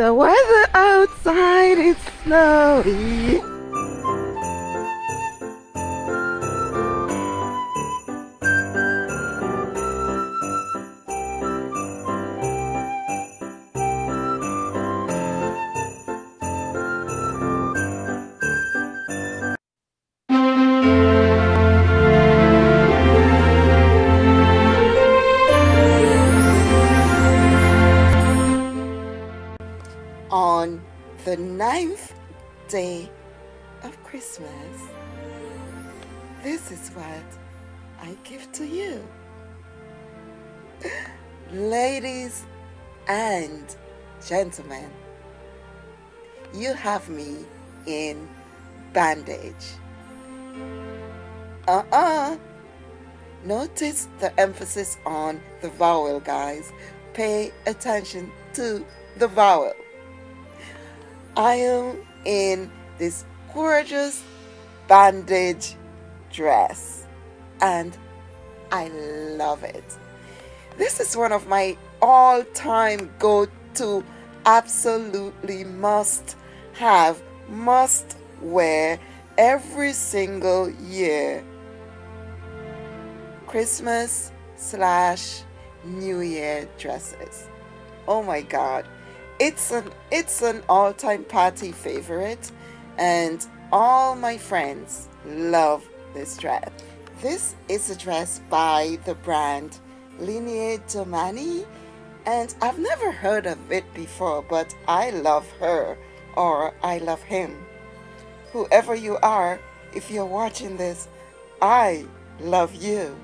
The weather outside is snowy. This is what I give to you. Ladies and gentlemen, you have me in bandage. Uh uh Notice the emphasis on the vowel, guys. Pay attention to the vowel. I am in this gorgeous bandage dress and I love it. This is one of my all time go to, absolutely must have, must wear every single year Christmas slash New Year dresses. Oh my God it's an it's an all-time party favorite and all my friends love this dress this is a dress by the brand Linea Domani and I've never heard of it before but I love her or I love him whoever you are if you're watching this I love you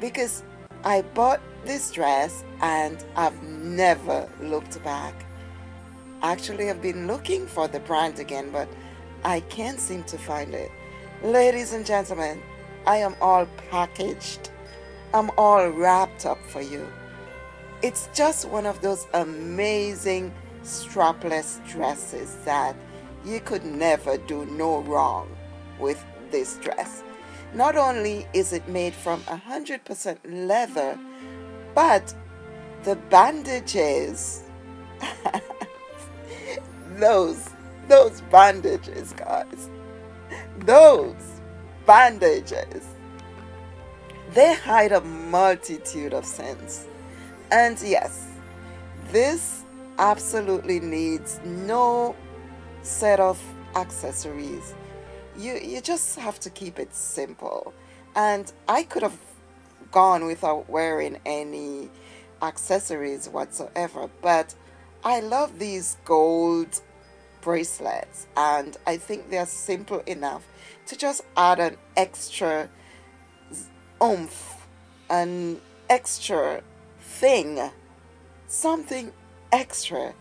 because I bought this dress and I've never looked back. Actually, I've been looking for the brand again, but I can't seem to find it. Ladies and gentlemen, I am all packaged. I'm all wrapped up for you. It's just one of those amazing strapless dresses that you could never do no wrong with this dress. Not only is it made from 100% leather, but the bandages, those, those bandages, guys, those bandages, they hide a multitude of sins. And yes, this absolutely needs no set of accessories. You, you just have to keep it simple. And I could have gone without wearing any accessories whatsoever. But I love these gold bracelets and I think they're simple enough to just add an extra oomph, an extra thing, something extra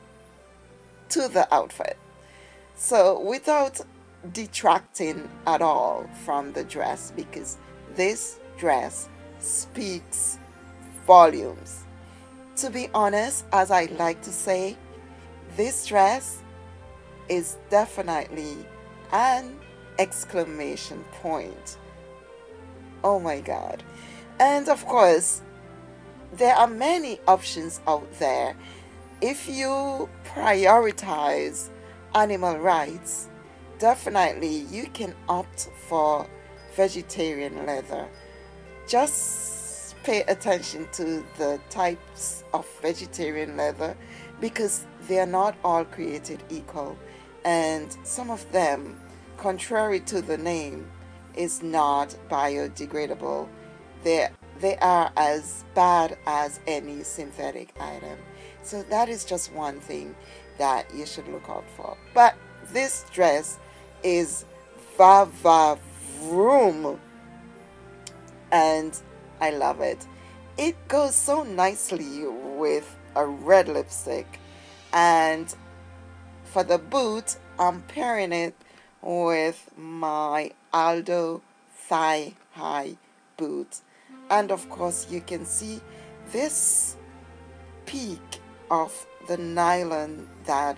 to the outfit. So without detracting at all from the dress because this dress speaks volumes. To be honest, as I like to say, this dress is definitely an exclamation point. Oh my God. And of course, there are many options out there. If you prioritize animal rights, definitely you can opt for vegetarian leather just pay attention to the types of vegetarian leather because they are not all created equal and some of them contrary to the name is not biodegradable. They they are as bad as any synthetic item. So that is just one thing that you should look out for. But this dress is va va vroom and I love it. It goes so nicely with a red lipstick. And for the boot I'm pairing it with my Aldo thigh high boot and of course you can see this peak of the nylon that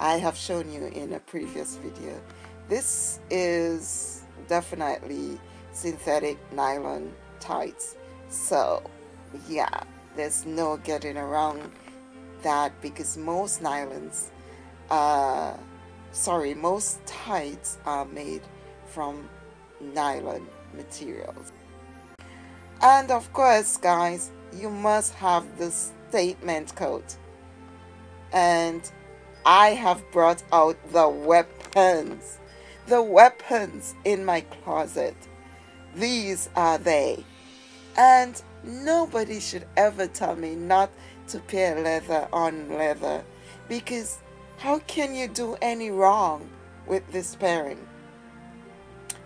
I have shown you in a previous video. This is definitely synthetic nylon tights. So, yeah, there's no getting around that because most nylons, uh, sorry, most tights are made from nylon materials. And of course, guys, you must have the statement coat. And I have brought out the weapons. The weapons in my closet. These are they. And nobody should ever tell me not to pair leather on leather because how can you do any wrong with this pairing?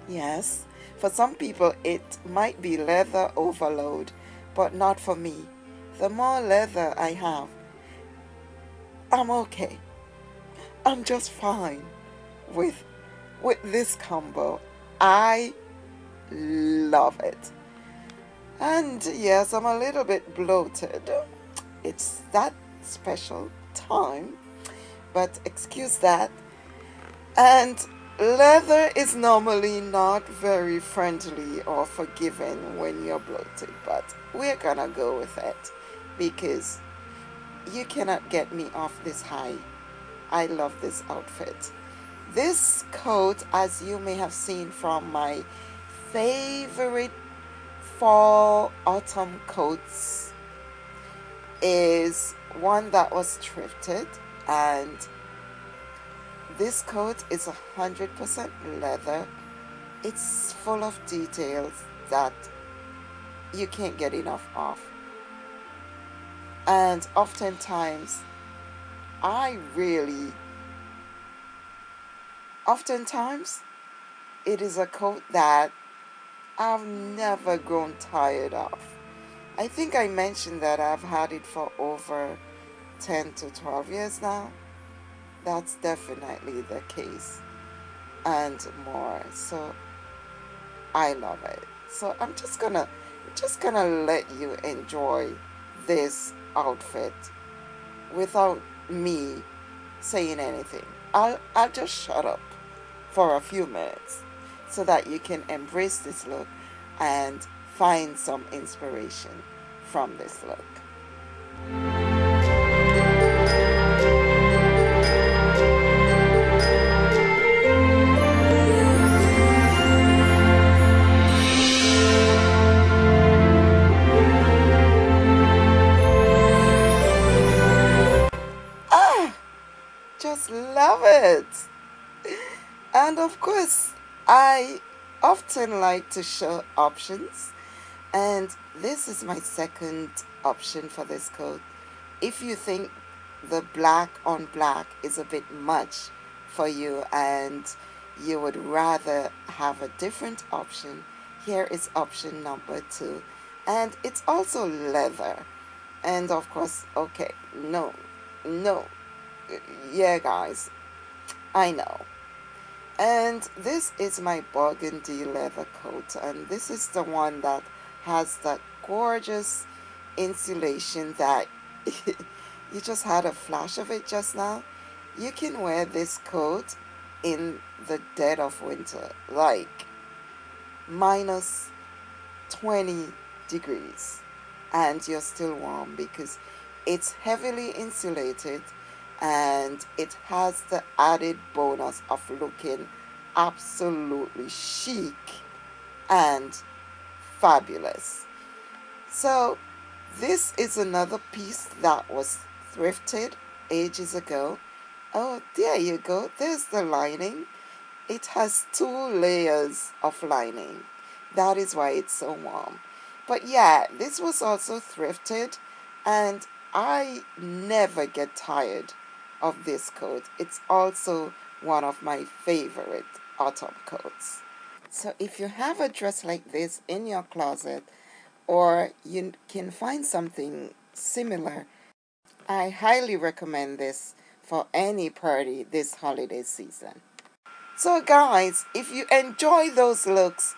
Yes, for some people it might be leather overload, but not for me. The more leather I have, I'm okay. I'm just fine with with this combo. I love it. And yes, I'm a little bit bloated. It's that special time, but excuse that. And leather is normally not very friendly or forgiving when you're bloated, but we're gonna go with it because you cannot get me off this high. I love this outfit. This coat, as you may have seen from my favorite fall autumn coats, is one that was thrifted and this coat is 100% leather. It's full of details that you can't get enough of. And oftentimes, I really, oftentimes, it is a coat that I've never grown tired of. I think I mentioned that I've had it for over 10 to 12 years now. That's definitely the case and more. So I love it. So I'm just gonna just gonna let you enjoy this outfit without me saying anything. I'll, I'll just shut up for a few minutes so that you can embrace this look and find some inspiration from this look. And of course, I often like to show options. And this is my second option for this coat. If you think the black on black is a bit much for you and you would rather have a different option, here is option number two. And it's also leather. And of course, okay, no, no, yeah, guys, I know. And this is my burgundy leather coat, and this is the one that has that gorgeous insulation that you just had a flash of it just now. You can wear this coat in the dead of winter, like minus 20 degrees, and you're still warm because it's heavily insulated and it has the added bonus of looking absolutely chic and fabulous. So this is another piece that was thrifted ages ago. Oh, there you go. There's the lining. It has two layers of lining. That is why it's so warm. But yeah, this was also thrifted and I never get tired of this coat. It's also one of my favorite autumn coats. So if you have a dress like this in your closet or you can find something similar, I highly recommend this for any party this holiday season. So guys, if you enjoy those looks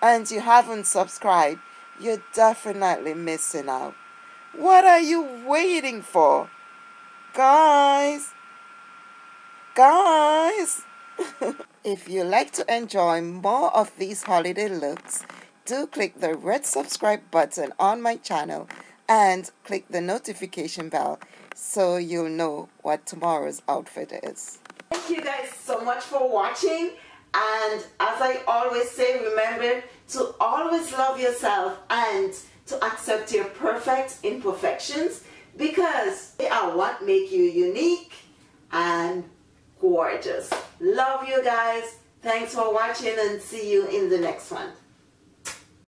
and you haven't subscribed, you're definitely missing out. What are you waiting for? Guys, guys, if you like to enjoy more of these holiday looks, do click the red subscribe button on my channel and click the notification bell so you'll know what tomorrow's outfit is. Thank you guys so much for watching. And as I always say, remember to always love yourself and to accept your perfect imperfections because they are what make you unique and gorgeous. Love you guys. Thanks for watching and see you in the next one.